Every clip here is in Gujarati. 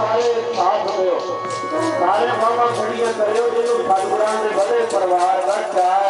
તારે પાપ ગયો તારે મામા ઘડીએ કર્યો જેનું ભગવાન બધે પરવાર બધા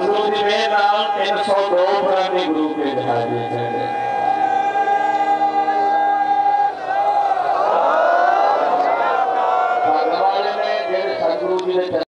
हजूरी में राम सौ दो गुरु के धारी